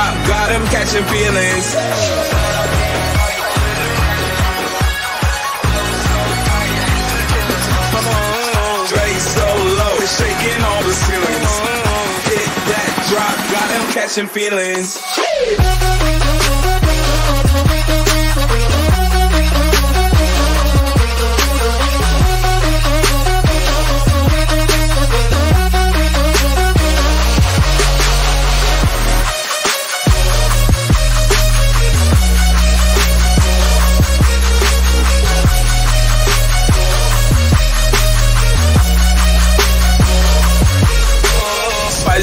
Got him catching feelings. Dre so low, it's shaking all the ceilings. Hit that drop, got him catching feelings.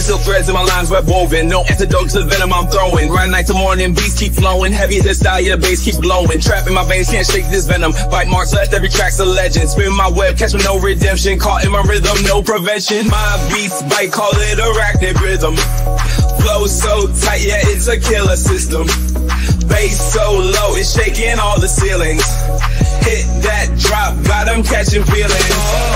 Silk threads in my lines web woven. No antidote to the venom I'm throwing. Grind night to morning, beats keep flowing. Heavy as style, yeah, bass keep blowing. Trap in my veins, can't shake this venom. Bite marks left, every track's a legend. Spin my web, catch with no redemption. Caught in my rhythm, no prevention. My beats bite, call it arachnid rhythm. Flow so tight, yeah, it's a killer system. Bass so low, it's shaking all the ceilings. Hit that drop, got 'em catching feelings.